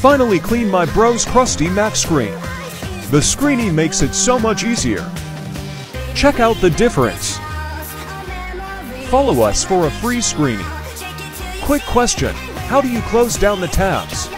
Finally clean my Bros Crusty Mac screen. The Screenie makes it so much easier. Check out the difference. Follow us for a free Screenie. Quick question, how do you close down the tabs?